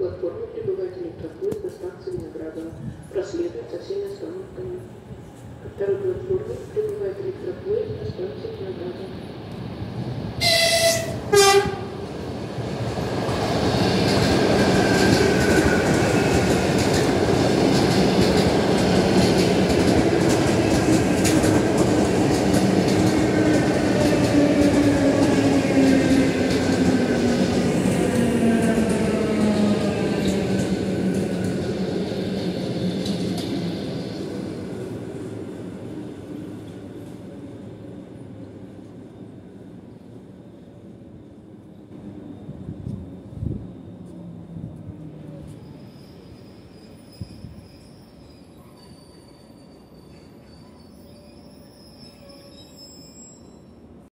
Платформа прибывает электропоезд до станции Виноградова. Проследует со всеми остановками. Ко второй платформе прибывает